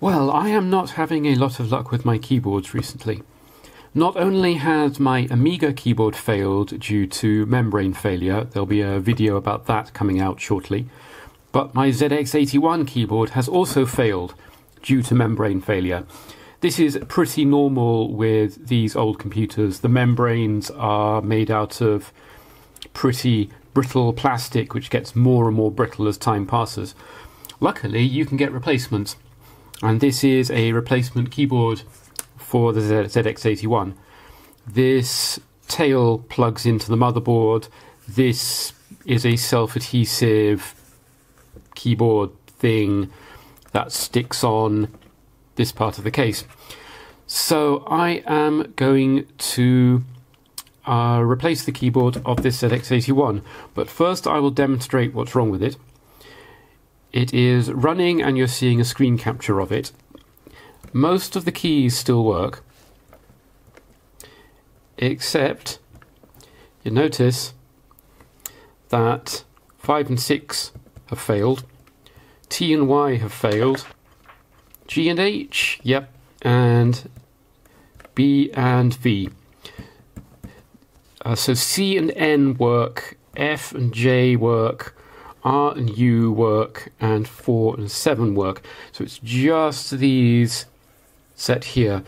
Well, I am not having a lot of luck with my keyboards recently. Not only has my Amiga keyboard failed due to membrane failure, there'll be a video about that coming out shortly, but my ZX81 keyboard has also failed due to membrane failure. This is pretty normal with these old computers. The membranes are made out of pretty brittle plastic, which gets more and more brittle as time passes. Luckily, you can get replacements and this is a replacement keyboard for the ZX81. This tail plugs into the motherboard. This is a self-adhesive keyboard thing that sticks on this part of the case. So I am going to uh, replace the keyboard of this ZX81, but first I will demonstrate what's wrong with it. It is running and you're seeing a screen capture of it. Most of the keys still work, except you notice that 5 and 6 have failed, T and Y have failed, G and H, yep, and B and V. Uh, so C and N work, F and J work, R and U work and 4 and 7 work. So it's just these set here.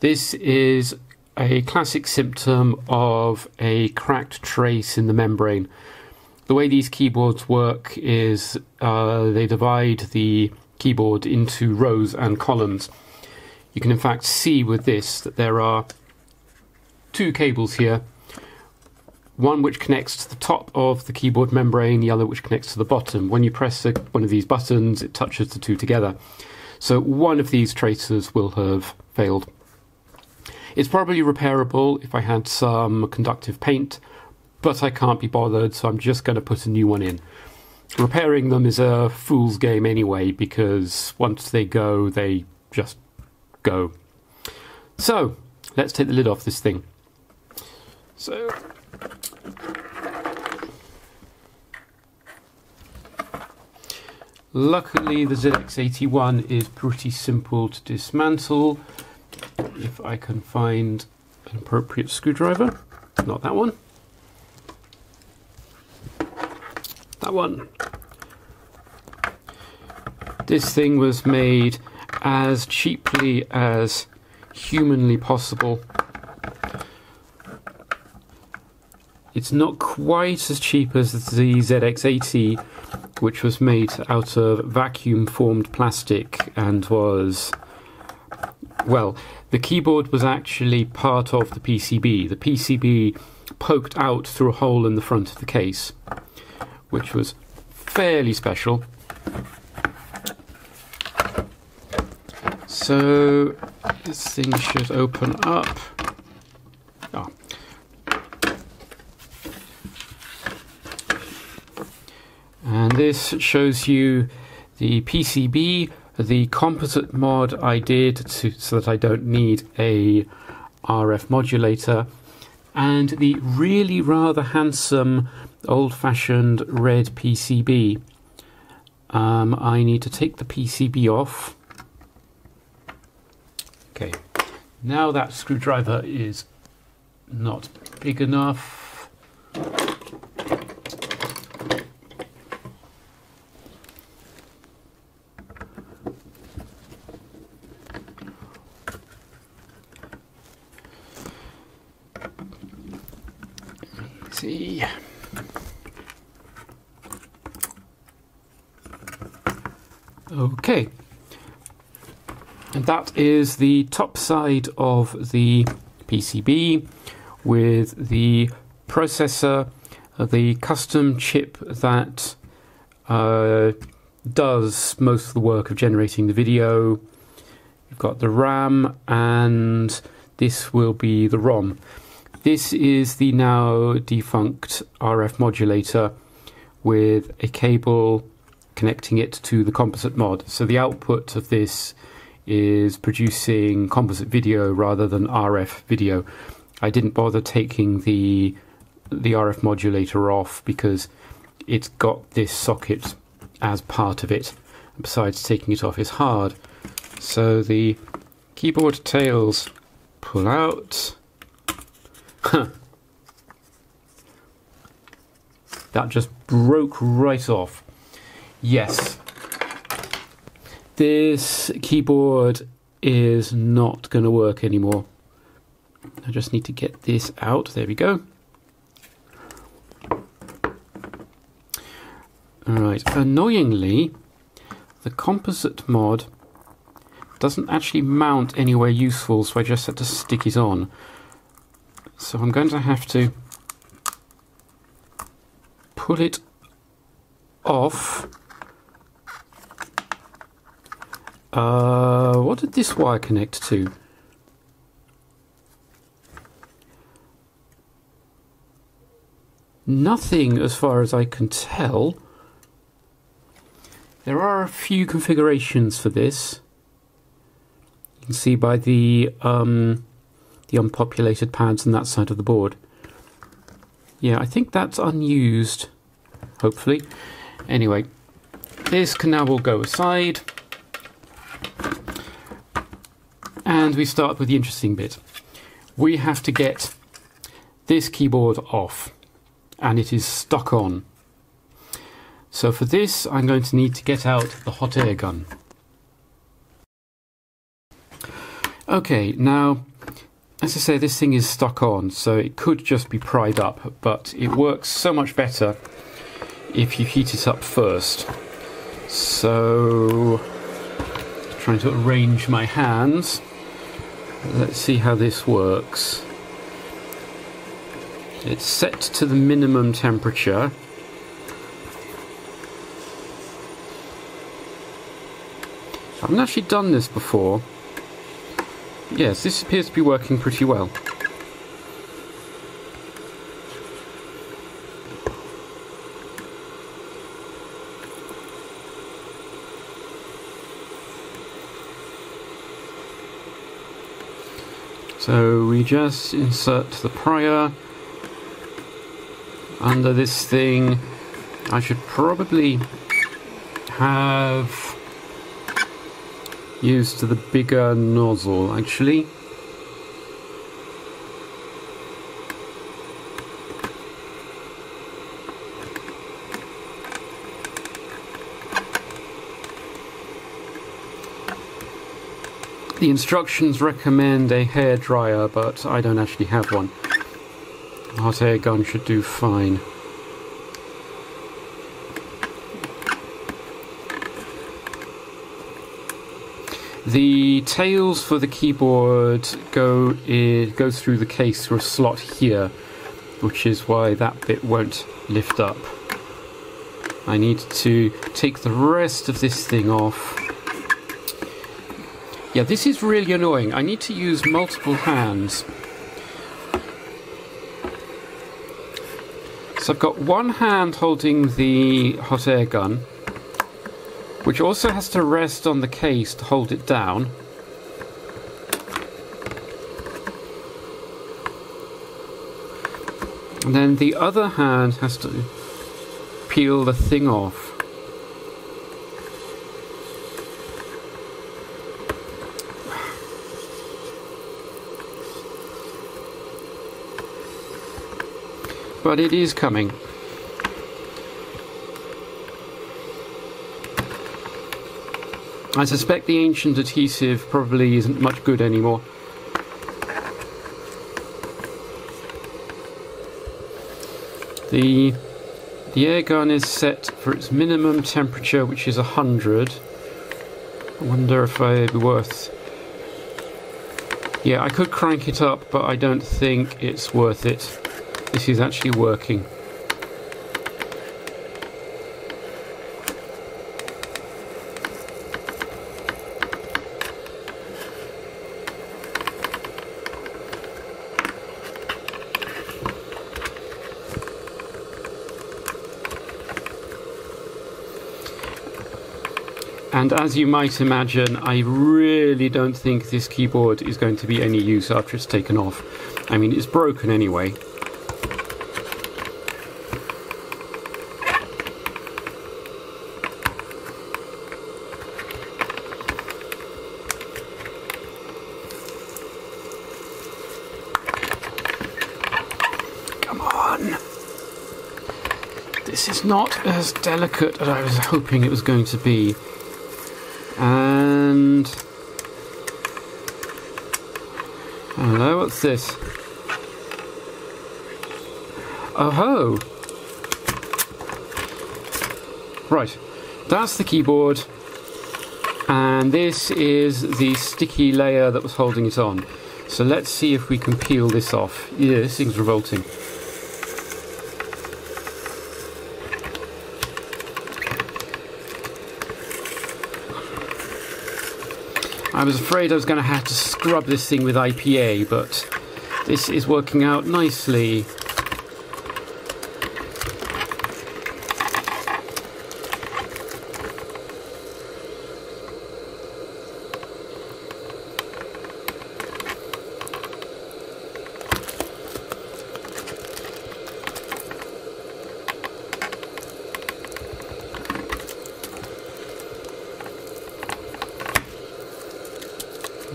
This is a classic symptom of a cracked trace in the membrane. The way these keyboards work is uh, they divide the keyboard into rows and columns. You can in fact see with this that there are two cables here one which connects to the top of the keyboard membrane, the other which connects to the bottom. When you press a, one of these buttons, it touches the two together. So one of these tracers will have failed. It's probably repairable if I had some conductive paint, but I can't be bothered, so I'm just going to put a new one in. Repairing them is a fool's game anyway, because once they go, they just go. So, let's take the lid off this thing. So, Luckily, the ZX81 is pretty simple to dismantle. If I can find an appropriate screwdriver, not that one, that one. This thing was made as cheaply as humanly possible. It's not quite as cheap as the ZX80 which was made out of vacuum formed plastic and was. Well, the keyboard was actually part of the PCB. The PCB poked out through a hole in the front of the case, which was fairly special. So this thing should open up. And this shows you the PCB, the composite mod I did to, so that I don't need a RF modulator, and the really rather handsome old-fashioned red PCB. Um, I need to take the PCB off. Okay, now that screwdriver is not big enough. Okay. And that is the top side of the PCB with the processor, the custom chip that uh, does most of the work of generating the video. You've got the RAM, and this will be the ROM. This is the now defunct RF modulator with a cable connecting it to the composite mod. So the output of this is producing composite video rather than RF video. I didn't bother taking the the RF modulator off because it's got this socket as part of it. Besides, taking it off is hard. So the keyboard tails pull out. that just broke right off. Yes. This keyboard is not going to work anymore. I just need to get this out. There we go. Alright, annoyingly, the composite mod doesn't actually mount anywhere useful, so I just had to stick it on. So I'm going to have to pull it off. Uh, what did this wire connect to? Nothing as far as I can tell. There are a few configurations for this. You can see by the um, the unpopulated pads on that side of the board. Yeah, I think that's unused, hopefully. Anyway, this can now all go aside. And we start with the interesting bit. We have to get this keyboard off, and it is stuck on. So for this, I'm going to need to get out the hot air gun. Okay, now, as I say, this thing is stuck on, so it could just be pried up, but it works so much better if you heat it up first. So, trying to arrange my hands. Let's see how this works. It's set to the minimum temperature. I haven't actually done this before. Yes, this appears to be working pretty well. So we just insert the prior under this thing. I should probably have used the bigger nozzle actually. The instructions recommend a hair dryer, but I don't actually have one. Hot air gun should do fine. The tails for the keyboard go it go through the case through a slot here, which is why that bit won't lift up. I need to take the rest of this thing off. Yeah, this is really annoying. I need to use multiple hands. So I've got one hand holding the hot air gun, which also has to rest on the case to hold it down. And then the other hand has to peel the thing off. But it is coming. I suspect the ancient adhesive probably isn't much good anymore. The, the air gun is set for its minimum temperature, which is 100. I wonder if it'd be worth... Yeah, I could crank it up, but I don't think it's worth it. This is actually working. And as you might imagine, I really don't think this keyboard is going to be any use after it's taken off. I mean, it's broken anyway. it's not as delicate as I was hoping it was going to be. And. Hello, what's this? Oh ho! Right, that's the keyboard, and this is the sticky layer that was holding it on. So let's see if we can peel this off. Yeah, this thing's revolting. I was afraid I was going to have to scrub this thing with IPA, but this is working out nicely.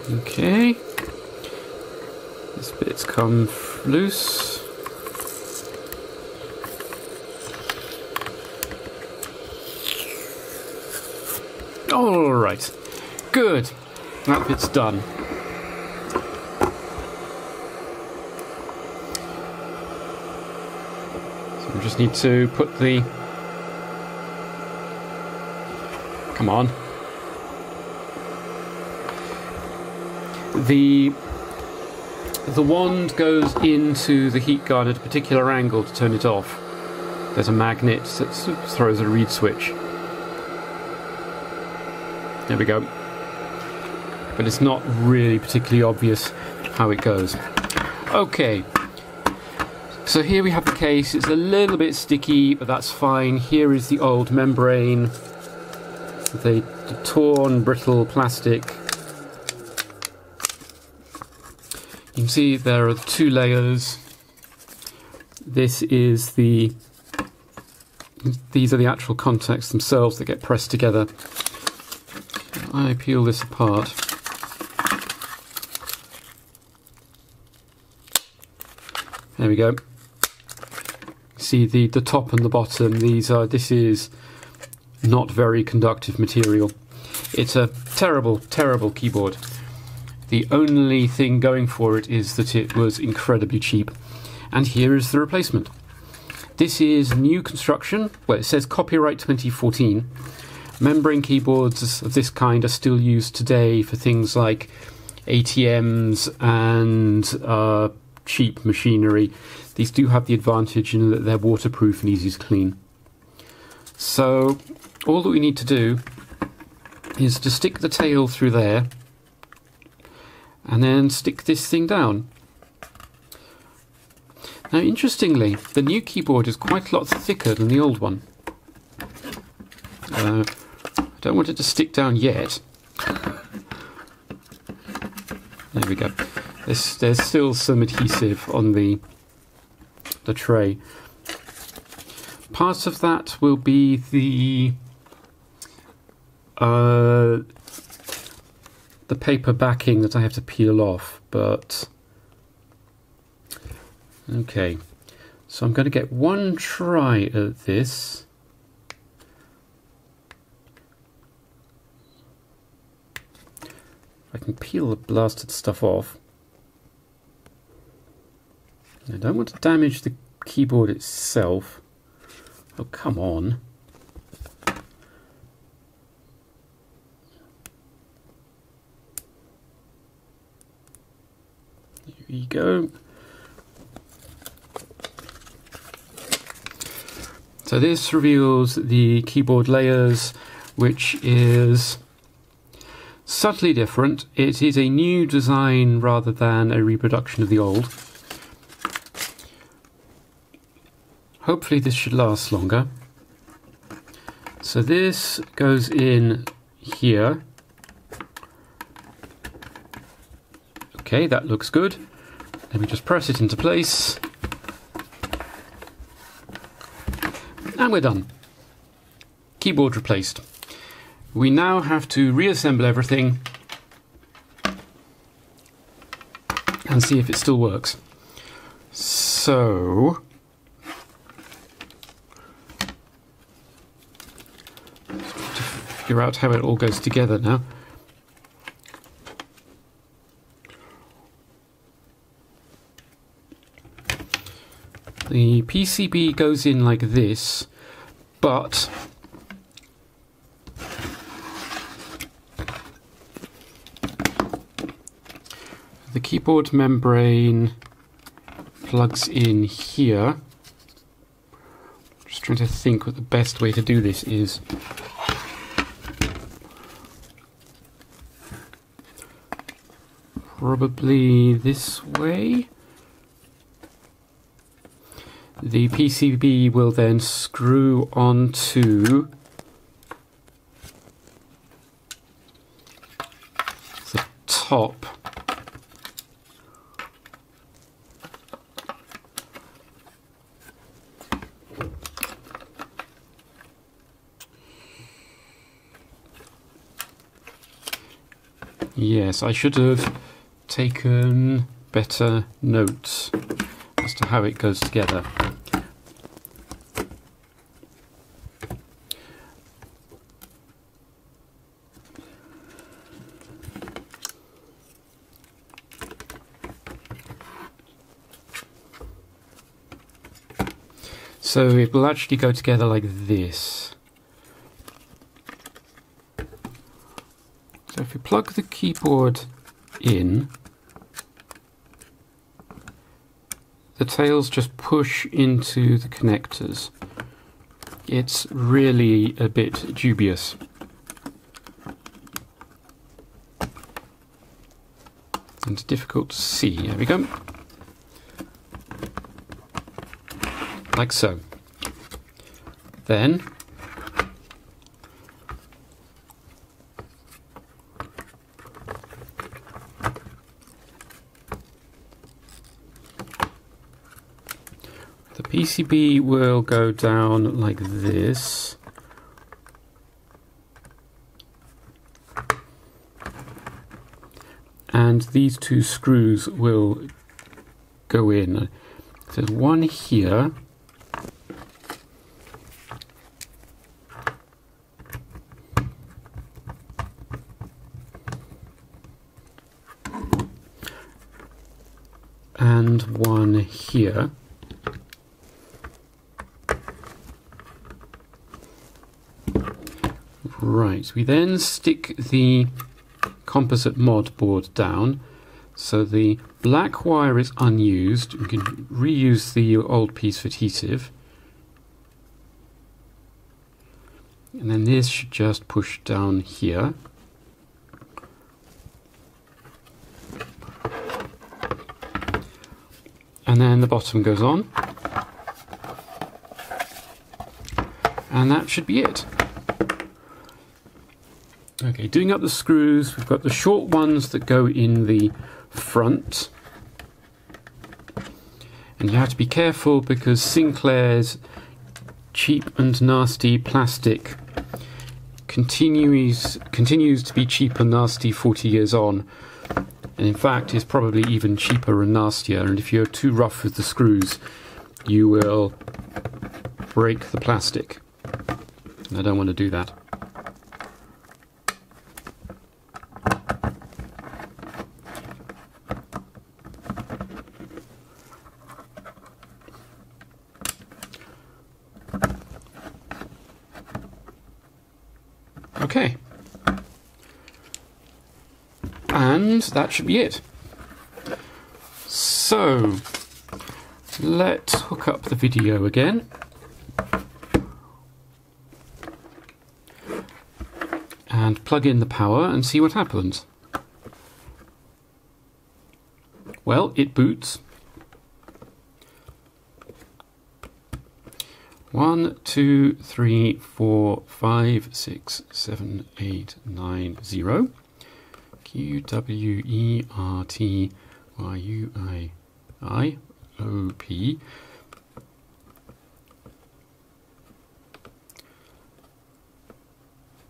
Okay. This bit's come loose. All right. Good. That bit's done. So we just need to put the. Come on. The the wand goes into the heat gun at a particular angle to turn it off. There's a magnet that throws a reed switch. There we go. But it's not really particularly obvious how it goes. Okay. So here we have the case. It's a little bit sticky, but that's fine. Here is the old membrane. The, the torn, brittle plastic You can see there are two layers. This is the these are the actual contacts themselves that get pressed together. I peel this apart. There we go. See the, the top and the bottom. These are this is not very conductive material. It's a terrible, terrible keyboard. The only thing going for it is that it was incredibly cheap. And here is the replacement. This is new construction. Well, it says copyright 2014. Membrane keyboards of this kind are still used today for things like ATMs and uh, cheap machinery. These do have the advantage in that they're waterproof and easy to clean. So, all that we need to do is to stick the tail through there and then stick this thing down. Now, interestingly, the new keyboard is quite a lot thicker than the old one. Uh, I don't want it to stick down yet. There we go. There's, there's still some adhesive on the the tray. Part of that will be the uh, the paper backing that I have to peel off, but okay. So I'm going to get one try at this. I can peel the blasted stuff off. I don't want to damage the keyboard itself. Oh, come on. We go. So this reveals the keyboard layers, which is subtly different. It is a new design rather than a reproduction of the old. Hopefully this should last longer. So this goes in here. Okay, that looks good. We just press it into place. And we're done. Keyboard replaced. We now have to reassemble everything and see if it still works. So... Figure out how it all goes together now. The PCB goes in like this, but the keyboard membrane plugs in here. Just trying to think what the best way to do this is. Probably this way. The PCB will then screw onto the top Yes, I should have taken better notes as to how it goes together. So it will actually go together like this. So if you plug the keyboard in, the tails just push into the connectors. It's really a bit dubious. And difficult to see. There we go. Like so. Then The PCB will go down like this. And these two screws will go in. There's one here. And one here. Right, we then stick the composite mod board down. So the black wire is unused. We can reuse the old piece of adhesive. And then this should just push down here. And then the bottom goes on. And that should be it. Okay, doing up the screws, we've got the short ones that go in the front. And you have to be careful because Sinclair's cheap and nasty plastic continues continues to be cheap and nasty 40 years on. And in fact is probably even cheaper and nastier. And if you're too rough with the screws, you will break the plastic. I don't want to do that. Okay. And that should be it. So, let's hook up the video again. And plug in the power and see what happens. Well, it boots. One, two, three, four, five, six, seven, eight, nine, zero. Q W E R T Y U I I O P.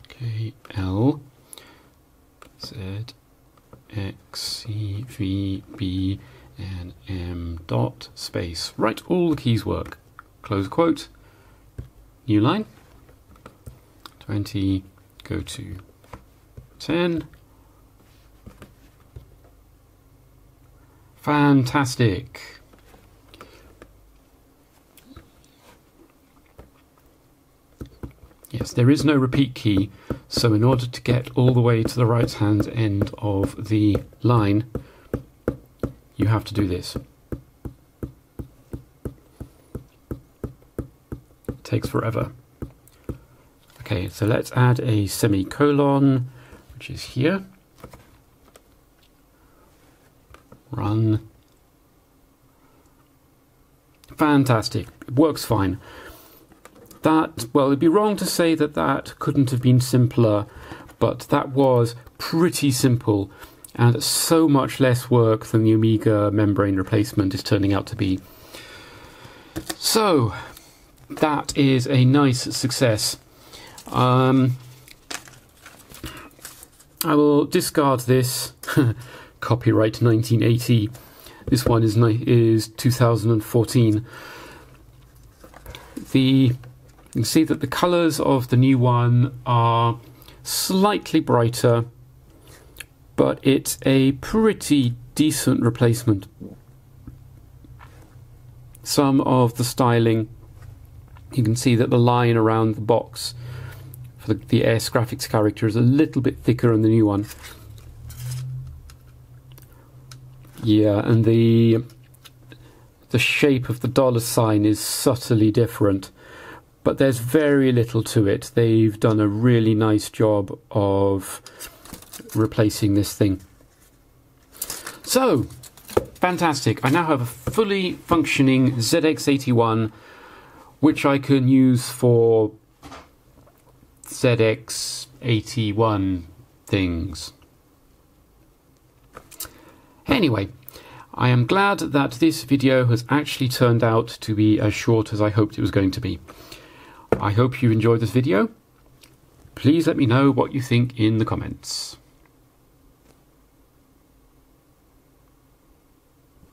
K L Z X C V B and M dot space. Right, all the keys work. Close quote. New line. 20 go to 10. Fantastic. Yes, there is no repeat key, so in order to get all the way to the right hand end of the line, you have to do this. It takes forever. Okay, so let's add a semicolon, which is here. Run. Fantastic. It works fine. That, well, it'd be wrong to say that that couldn't have been simpler, but that was pretty simple and so much less work than the Amiga membrane replacement is turning out to be. So, that is a nice success. Um, I will discard this. Copyright 1980. This one is is 2014. The you can see that the colours of the new one are slightly brighter, but it's a pretty decent replacement. Some of the styling, you can see that the line around the box for the, the S graphics character is a little bit thicker in the new one. Yeah, and the the shape of the dollar sign is subtly different, but there's very little to it. They've done a really nice job of replacing this thing. So, fantastic. I now have a fully functioning ZX81 which I can use for ZX81 things. Anyway, I am glad that this video has actually turned out to be as short as I hoped it was going to be. I hope you enjoyed this video. Please let me know what you think in the comments.